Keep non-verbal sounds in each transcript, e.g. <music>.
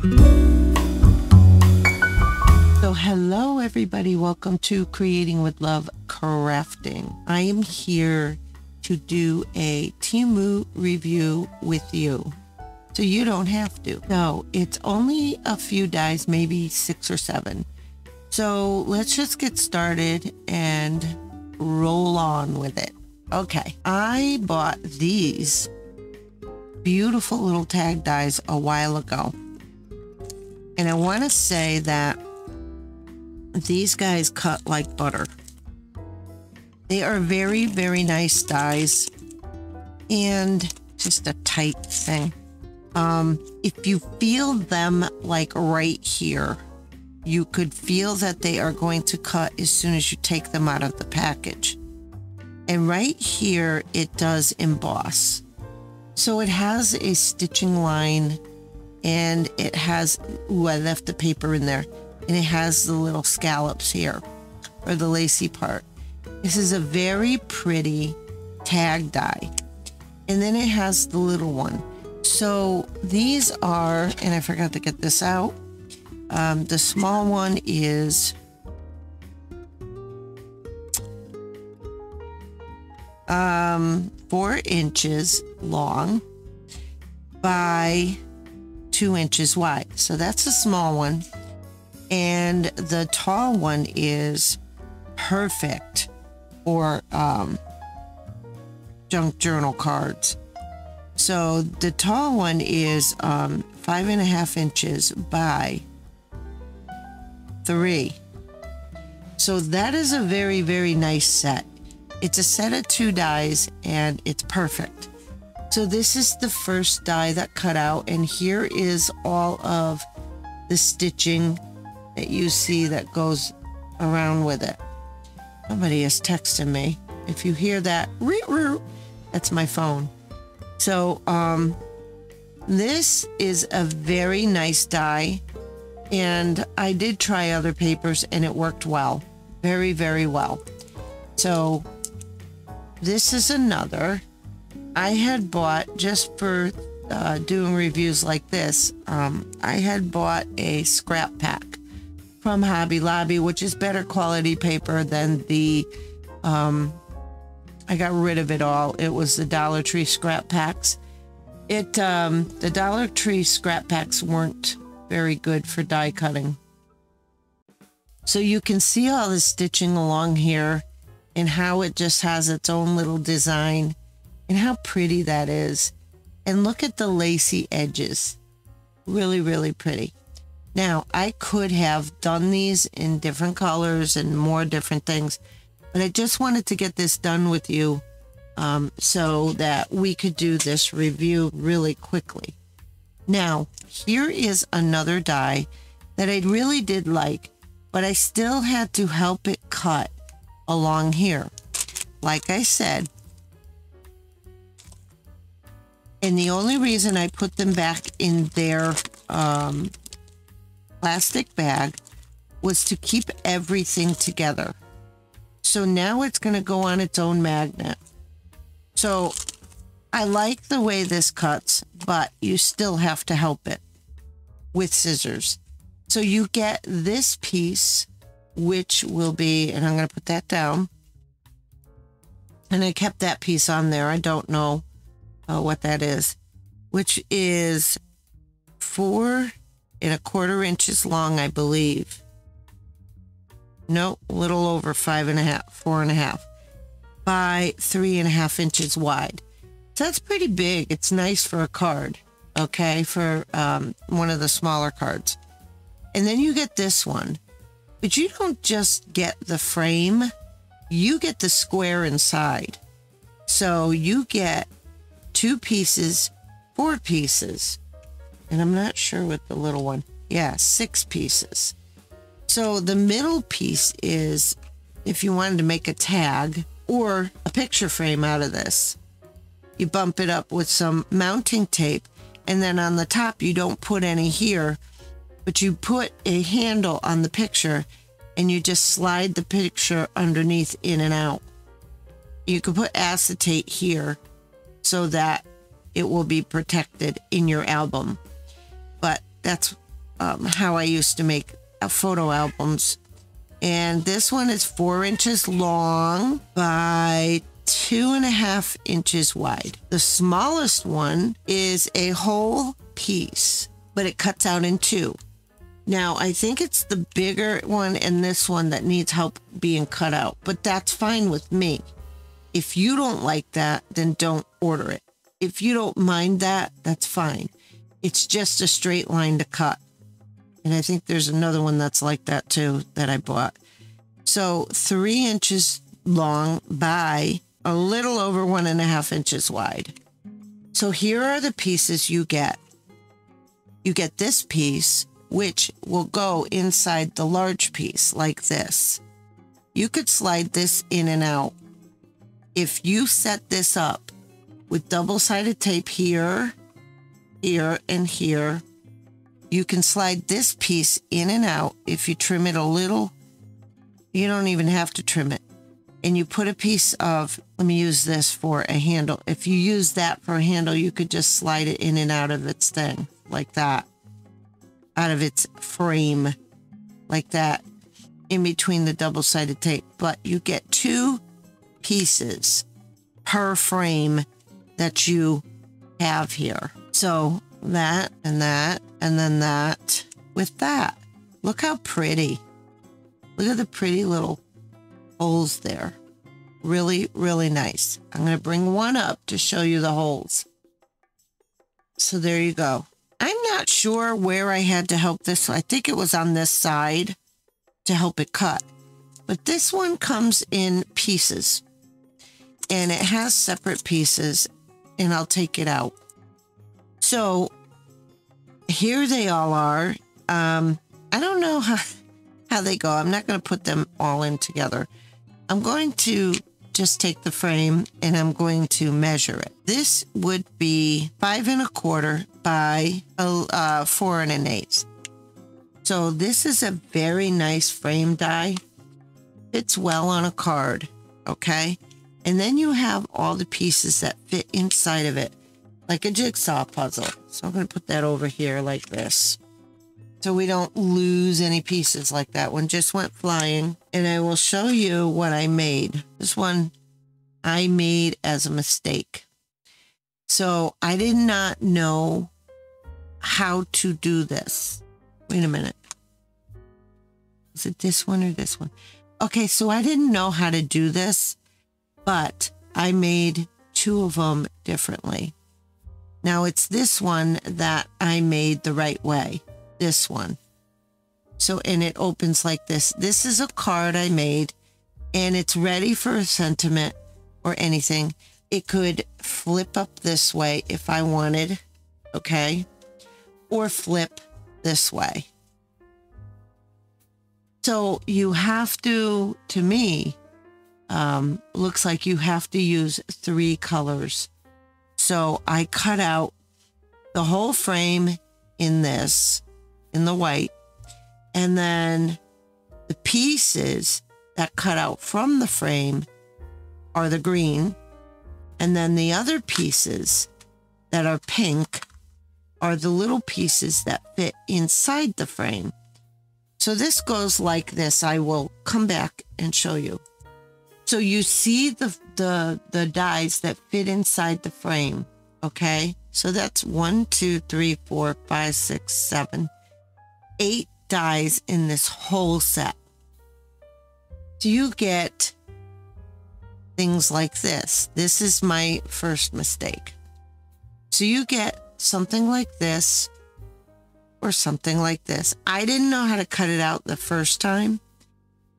So, hello everybody. Welcome to Creating with Love Crafting. I am here to do a Temu review with you. So you don't have to. No, it's only a few dies, maybe six or seven. So let's just get started and roll on with it. Okay, I bought these beautiful little tag dies a while ago. And I want to say that these guys cut like butter. They are very, very nice dies and just a tight thing. Um, if you feel them like right here, you could feel that they are going to cut as soon as you take them out of the package. And right here, it does emboss. So it has a stitching line and it has, ooh, I left the paper in there and it has the little scallops here or the lacy part. This is a very pretty tag die. And then it has the little one. So these are, and I forgot to get this out. Um, the small one is um, four inches long by two inches wide. So that's a small one. And the tall one is perfect for um, junk journal cards. So the tall one is um, five and a half inches by three. So that is a very, very nice set. It's a set of two dies and it's perfect. So this is the first die that cut out and here is all of the stitching that you see that goes around with it. Somebody is texting me. If you hear that, that's my phone. So um, this is a very nice die. And I did try other papers and it worked well. Very, very well. So this is another. I had bought just for uh, doing reviews like this. Um, I had bought a scrap pack from Hobby Lobby, which is better quality paper than the. Um, I got rid of it all. It was the Dollar Tree scrap packs. It um, the Dollar Tree scrap packs weren't very good for die cutting. So you can see all the stitching along here and how it just has its own little design and how pretty that is. And look at the lacy edges. Really, really pretty. Now, I could have done these in different colors and more different things, but I just wanted to get this done with you um, so that we could do this review really quickly. Now, here is another die that I really did like, but I still had to help it cut along here. Like I said, and the only reason I put them back in their um, plastic bag was to keep everything together. So now it's going to go on its own magnet. So I like the way this cuts, but you still have to help it with scissors. So you get this piece, which will be, and I'm going to put that down. And I kept that piece on there. I don't know uh, what that is, which is four and a quarter inches long, I believe. No, a little over five and a half, four and a half by three and a half inches wide. So that's pretty big. It's nice for a card, okay, for um, one of the smaller cards. And then you get this one, but you don't just get the frame, you get the square inside. So you get two pieces, four pieces, and I'm not sure with the little one. Yeah, six pieces. So the middle piece is if you wanted to make a tag or a picture frame out of this. You bump it up with some mounting tape and then on the top you don't put any here, but you put a handle on the picture and you just slide the picture underneath in and out. You could put acetate here so that it will be protected in your album. But that's um, how I used to make uh, photo albums. And this one is four inches long by two and a half inches wide. The smallest one is a whole piece, but it cuts out in two. Now, I think it's the bigger one and this one that needs help being cut out, but that's fine with me. If you don't like that, then don't order it. If you don't mind that, that's fine. It's just a straight line to cut. And I think there's another one that's like that too that I bought. So three inches long by a little over one and a half inches wide. So here are the pieces you get. You get this piece, which will go inside the large piece like this. You could slide this in and out. If you set this up with double-sided tape here, here, and here, you can slide this piece in and out. If you trim it a little, you don't even have to trim it. And you put a piece of, let me use this for a handle. If you use that for a handle, you could just slide it in and out of its thing like that, out of its frame like that in between the double-sided tape. But you get two pieces per frame that you have here. So that and that and then that with that. Look how pretty. Look at the pretty little holes there. Really, really nice. I'm going to bring one up to show you the holes. So there you go. I'm not sure where I had to help this. I think it was on this side to help it cut. But this one comes in pieces and it has separate pieces and I'll take it out. So here they all are. Um, I don't know how, how they go. I'm not going to put them all in together. I'm going to just take the frame and I'm going to measure it. This would be five and a quarter by uh, four and an eighth. So this is a very nice frame die. Fits well on a card. Okay. And then you have all the pieces that fit inside of it like a jigsaw puzzle. So I'm going to put that over here like this. So we don't lose any pieces like that one just went flying. And I will show you what I made. This one I made as a mistake. So I did not know how to do this. Wait a minute. Is it this one or this one? Okay, so I didn't know how to do this, but I made two of them differently. Now it's this one that I made the right way. This one. So, and it opens like this. This is a card I made and it's ready for a sentiment or anything. It could flip up this way if I wanted. Okay. Or flip this way. So you have to, to me, um, looks like you have to use three colors so I cut out the whole frame in this, in the white, and then the pieces that cut out from the frame are the green. And then the other pieces that are pink are the little pieces that fit inside the frame. So this goes like this. I will come back and show you. So you see the, the, the dies that fit inside the frame. Okay. So that's one, two, three, four, five, six, seven, eight dies in this whole set. Do you get things like this? This is my first mistake. So you get something like this or something like this. I didn't know how to cut it out the first time.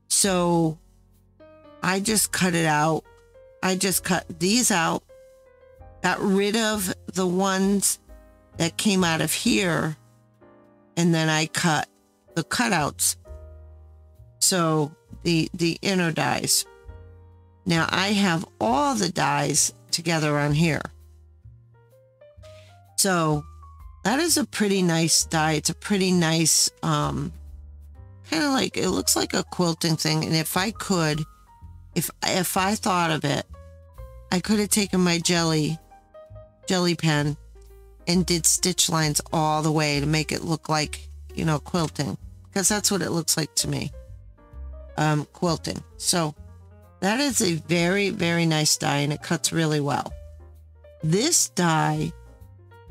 So I just cut it out. I just cut these out, got rid of the ones that came out of here, and then I cut the cutouts. So the the inner dies. Now I have all the dies together on here. So that is a pretty nice die. It's a pretty nice, um, kind of like, it looks like a quilting thing. And if I could, if if I thought of it, I could have taken my jelly jelly pen and did stitch lines all the way to make it look like you know, quilting because that's what it looks like to me. Um, quilting. So that is a very, very nice die and it cuts really well. This die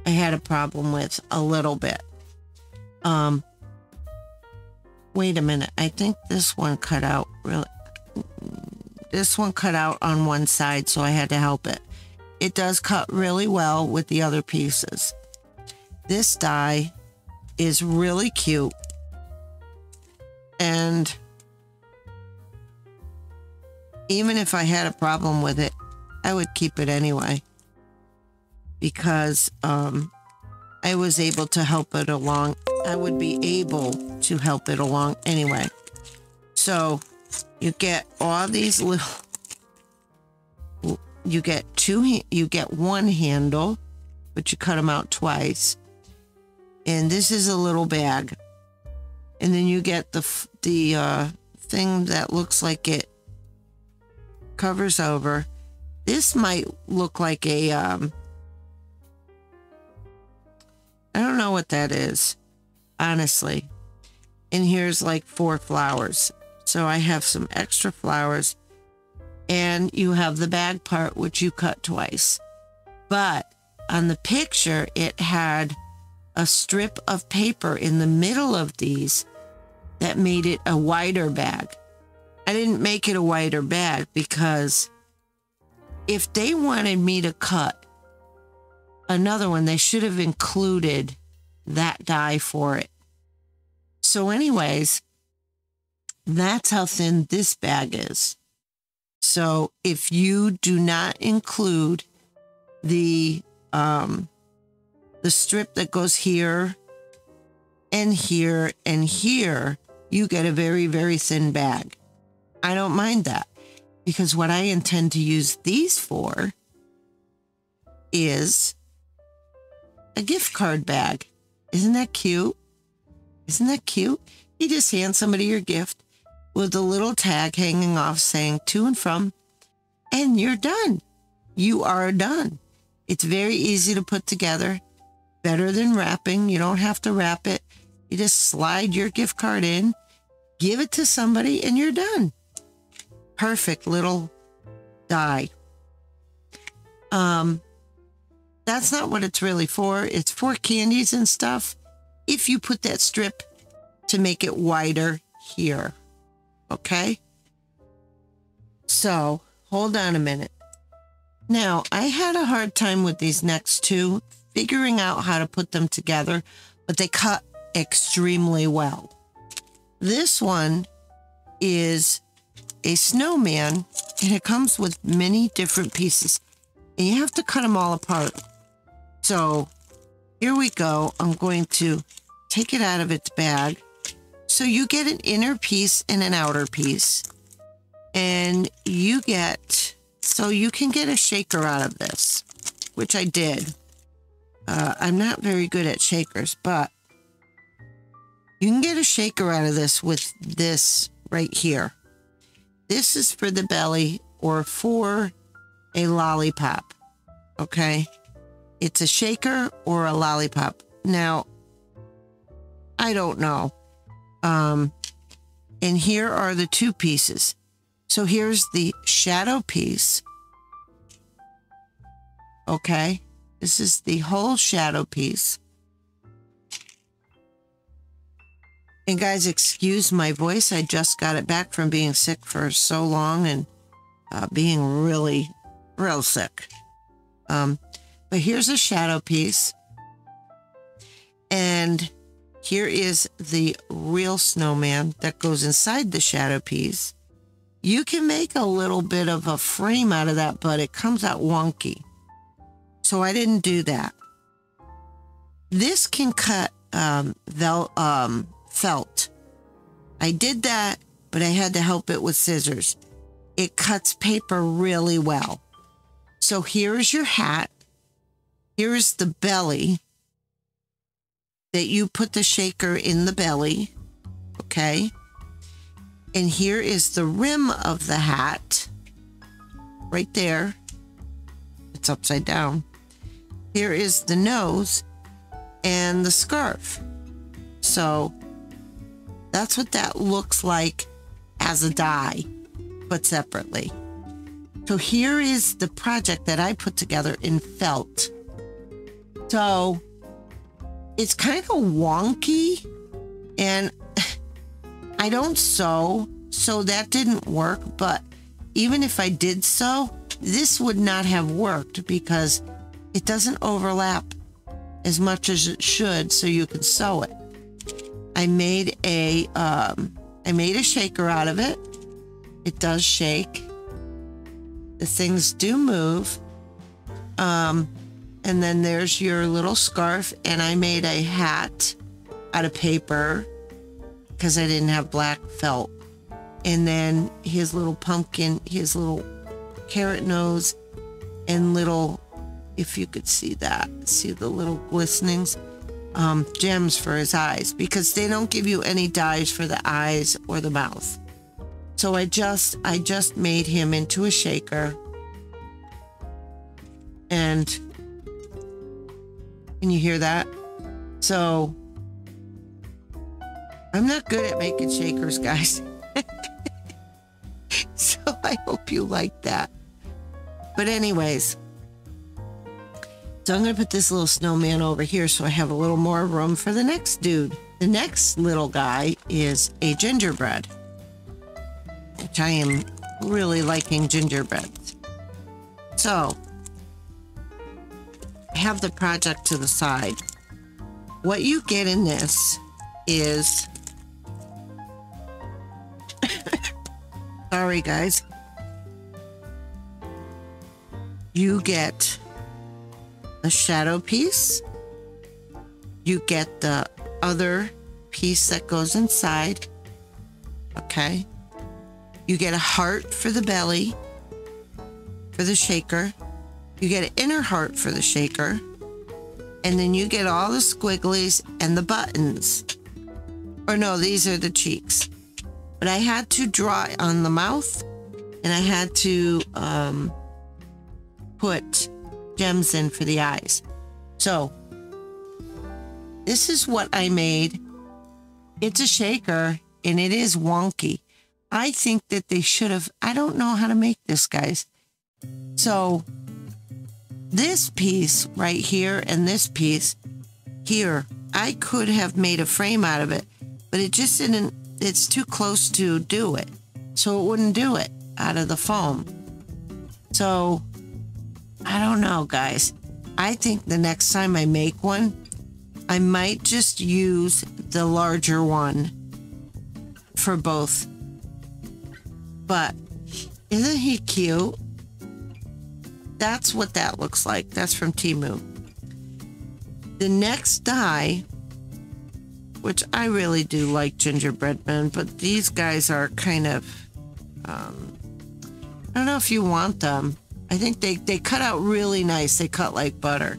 I had a problem with a little bit. Um, wait a minute. I think this one cut out really. This one cut out on one side, so I had to help it. It does cut really well with the other pieces. This die is really cute. And even if I had a problem with it, I would keep it anyway because um, I was able to help it along. I would be able to help it along anyway. So you get all these little, you get two, you get one handle, but you cut them out twice. And this is a little bag. And then you get the, the uh, thing that looks like it covers over. This might look like a, um, I don't know what that is, honestly. And here's like four flowers. So I have some extra flowers. And you have the bag part, which you cut twice. But on the picture, it had a strip of paper in the middle of these that made it a wider bag. I didn't make it a wider bag because if they wanted me to cut another one, they should have included that die for it. So, anyways, that's how thin this bag is. So, if you do not include the um, the strip that goes here and here and here, you get a very, very thin bag. I don't mind that because what I intend to use these for is a gift card bag. Isn't that cute? Isn't that cute? You just hand somebody your gift with a little tag hanging off saying to and from, and you're done. You are done. It's very easy to put together, better than wrapping. You don't have to wrap it. You just slide your gift card in, give it to somebody, and you're done. Perfect little die. Um, that's not what it's really for. It's for candies and stuff. If you put that strip to make it wider here. Okay. So hold on a minute. Now, I had a hard time with these next two, figuring out how to put them together, but they cut extremely well. This one is a snowman and it comes with many different pieces and you have to cut them all apart. So here we go. I'm going to take it out of its bag. So you get an inner piece and an outer piece. And you get, so you can get a shaker out of this, which I did. Uh, I'm not very good at shakers, but you can get a shaker out of this with this right here. This is for the belly or for a lollipop. Okay. It's a shaker or a lollipop. Now, I don't know. Um, and here are the two pieces. So here's the shadow piece. Okay. This is the whole shadow piece. And guys, excuse my voice. I just got it back from being sick for so long and uh, being really, real sick. Um, but here's a shadow piece. And here is the real snowman that goes inside the shadow piece. You can make a little bit of a frame out of that, but it comes out wonky. So I didn't do that. This can cut um, vel- um, felt. I did that, but I had to help it with scissors. It cuts paper really well. So here is your hat. Here's the belly that you put the shaker in the belly. Okay. And here is the rim of the hat right there. It's upside down. Here is the nose and the scarf. So that's what that looks like as a die, but separately. So here is the project that I put together in felt. So it's kind of wonky and <sighs> I don't sew, so that didn't work. But even if I did sew, this would not have worked because it doesn't overlap as much as it should so you can sew it. I made a um, I made a shaker out of it. It does shake. The things do move. Um, and then there's your little scarf. And I made a hat out of paper because I didn't have black felt. And then his little pumpkin, his little carrot nose, and little, if you could see that, see the little glistenings, um, gems for his eyes because they don't give you any dies for the eyes or the mouth. So I just, I just made him into a shaker. And can you hear that? So I'm not good at making shakers, guys. <laughs> so I hope you like that. But anyways, so I'm going to put this little snowman over here so I have a little more room for the next dude. The next little guy is a gingerbread, which I am really liking gingerbreads. So have the project to the side. What you get in this is sorry guys you get a shadow piece. You get the other piece that goes inside. Okay. You get a heart for the belly, for the shaker. You get an inner heart for the shaker. And then you get all the squigglies and the buttons. Or no, these are the cheeks. But I had to draw on the mouth and I had to um, put gems in for the eyes. So this is what I made. It's a shaker and it is wonky. I think that they should have, I don't know how to make this, guys. So this piece right here and this piece here, I could have made a frame out of it, but it just didn't, it's too close to do it. So it wouldn't do it out of the foam. So I don't know, guys. I think the next time I make one, I might just use the larger one for both. But isn't he cute? That's what that looks like. That's from Temu. The next die, which I really do like gingerbread men, but these guys are kind of, um, I don't know if you want them. I think they, they cut out really nice. They cut like butter.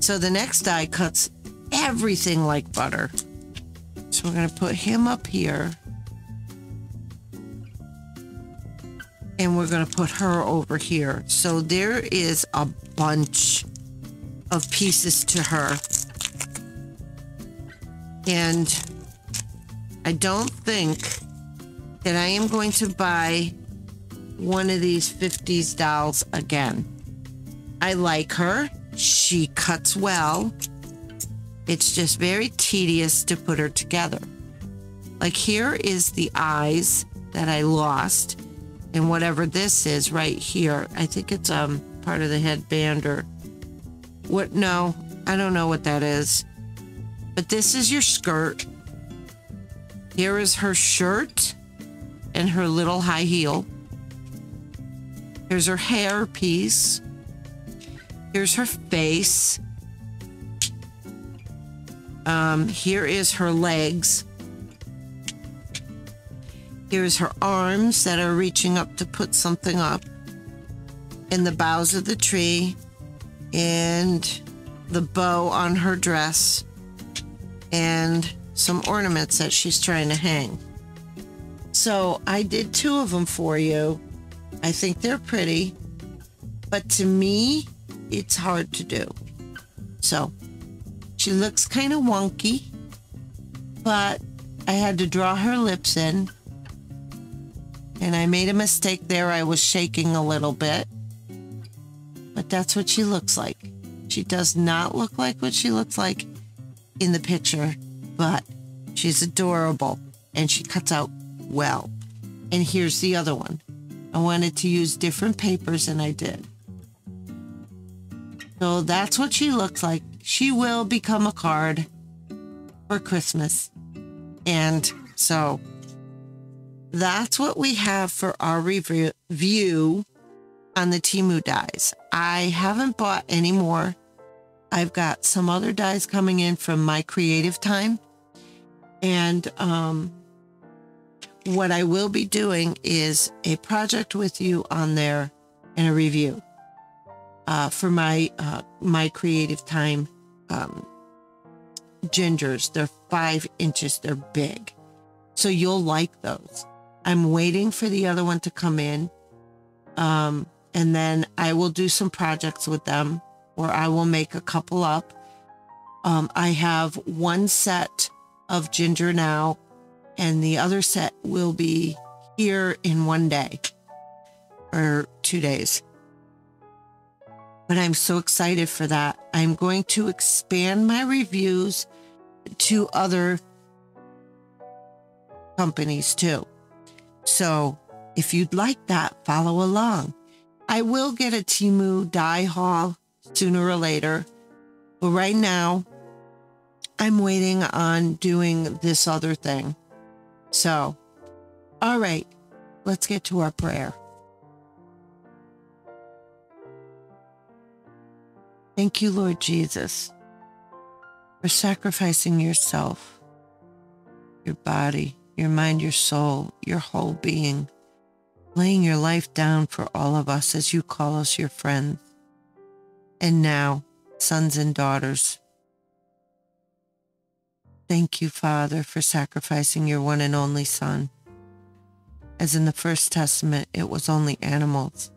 So the next die cuts everything like butter. So we're going to put him up here. And we're going to put her over here. So there is a bunch of pieces to her. And I don't think that I am going to buy one of these 50s dolls again. I like her. She cuts well. It's just very tedious to put her together. Like here is the eyes that I lost. And whatever this is right here, I think it's um part of the headband or what no, I don't know what that is. But this is your skirt. Here is her shirt and her little high heel. Here's her hair piece. Here's her face. Um, here is her legs. Here's her arms that are reaching up to put something up. in the boughs of the tree. And the bow on her dress. And some ornaments that she's trying to hang. So I did two of them for you. I think they're pretty, but to me, it's hard to do. So she looks kind of wonky. but I had to draw her lips in. And I made a mistake there. I was shaking a little bit. But that's what she looks like. She does not look like what she looks like in the picture, but she's adorable and she cuts out well. And here's the other one. I wanted to use different papers and I did. So that's what she looks like. She will become a card for Christmas. And so that's what we have for our review on the Temu dies. I haven't bought any more. I've got some other dies coming in from my creative time. And um, what I will be doing is a project with you on there and a review uh, for my uh, my creative time um, gingers. They're five inches. They're big, so you'll like those. I'm waiting for the other one to come in, um, and then I will do some projects with them, or I will make a couple up. Um, I have one set of ginger now and the other set will be here in one day or two days. But I'm so excited for that. I'm going to expand my reviews to other companies too. So if you'd like that, follow along. I will get a Temu die haul sooner or later. But right now, I'm waiting on doing this other thing. So, all right, let's get to our prayer. Thank you, Lord Jesus, for sacrificing yourself, your body, your mind, your soul, your whole being, laying your life down for all of us as you call us your friends. And now, sons and daughters, Thank you, Father, for sacrificing your one and only Son. As in the First Testament, it was only animals.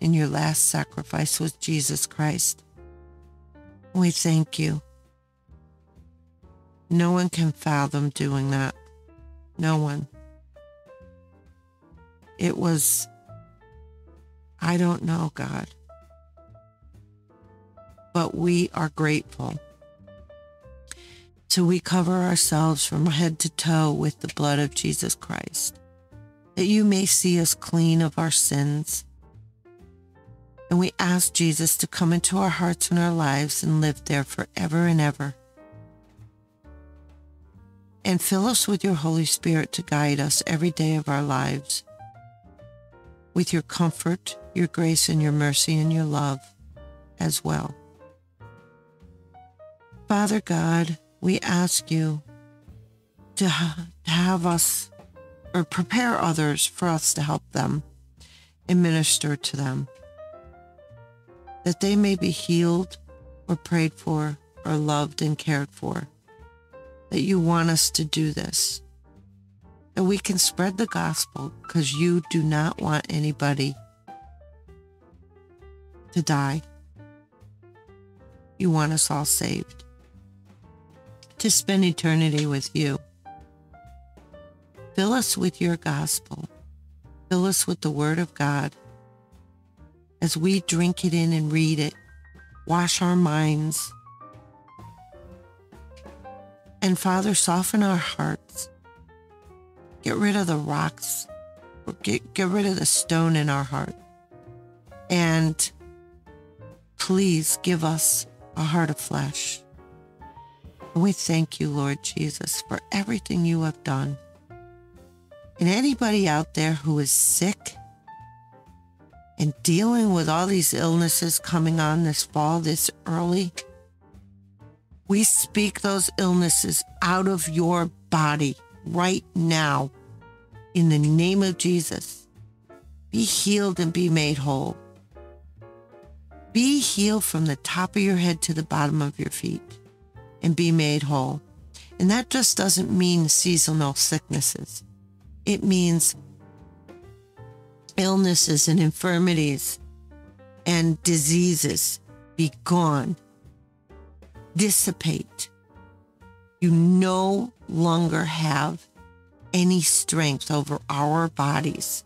And your last sacrifice was Jesus Christ. We thank you. No one can fathom doing that. No one. It was, I don't know, God. But we are grateful so we cover ourselves from head to toe with the blood of Jesus Christ, that you may see us clean of our sins. And we ask Jesus to come into our hearts and our lives and live there forever and ever. And fill us with your Holy Spirit to guide us every day of our lives. With your comfort, your grace, and your mercy and your love as well. Father God, we ask you to, ha- to have us or prepare others for us to help them and minister to them, that they may be healed or prayed for or loved and cared for, that you want us to do this, that we can spread the gospel because you do not want anybody to die. You want us all saved to spend eternity with you. Fill us with your gospel. Fill us with the word of God. As we drink it in and read it, wash our minds. And Father, soften our hearts. Get rid of the rocks. Get, get rid of the stone in our heart. And please give us a heart of flesh. We thank you, Lord Jesus, for everything you have done. And anybody out there who is sick and dealing with all these illnesses coming on this fall, this early, we speak those illnesses out of your body right now in the name of Jesus. Be healed and be made whole. Be healed from the top of your head to the bottom of your feet and be made whole. And that just doesn't mean seasonal sicknesses. It means illnesses and infirmities and diseases be gone, dissipate. You no longer have any strength over our bodies.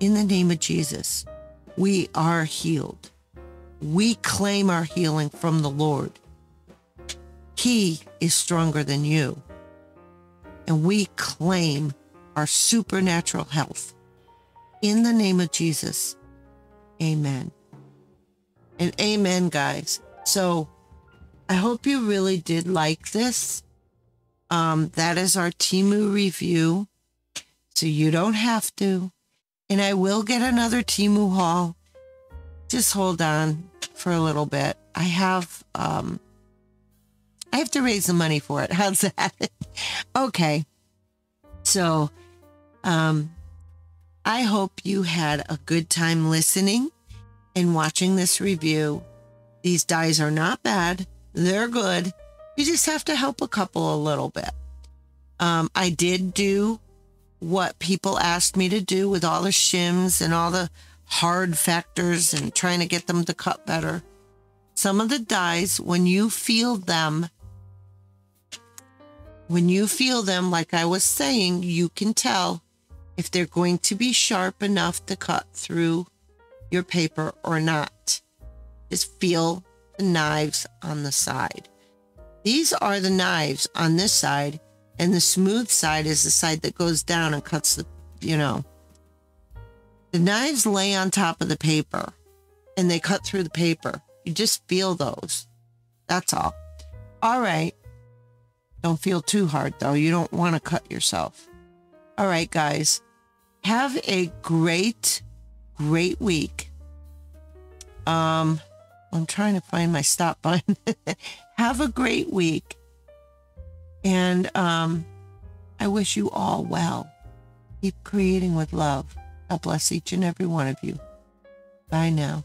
In the name of Jesus, we are healed. We claim our healing from the Lord. He is stronger than you. And we claim our supernatural health. In the name of Jesus, amen. And amen, guys. So I hope you really did like this. Um, that is our Temu review. So you don't have to. And I will get another Temu haul. Just hold on for a little bit. I have um I have to raise the money for it. <laughs> How's that? okay. So um I hope you had a good time listening and watching this review. These dies are not bad. They're good. You just have to help a couple a little bit. Um, I did do what people asked me to do with all the shims and all the hard factors and trying to get them to cut better. Some of the dies, when you feel them, when you feel them, like I was saying, you can tell if they're going to be sharp enough to cut through your paper or not. Just feel the knives on the side. These are the knives on this side, and the smooth side is the side that goes down and cuts the, you know. The knives lay on top of the paper and they cut through the paper. You just feel those. That's all. All right. Don't feel too hard though. You don't want to cut yourself. All right, guys. Have a great, great week. Um, I'm trying to find my stop button. <laughs> Have a great week. And um, I wish you all well. Keep creating with love. God bless each and every one of you. Bye now.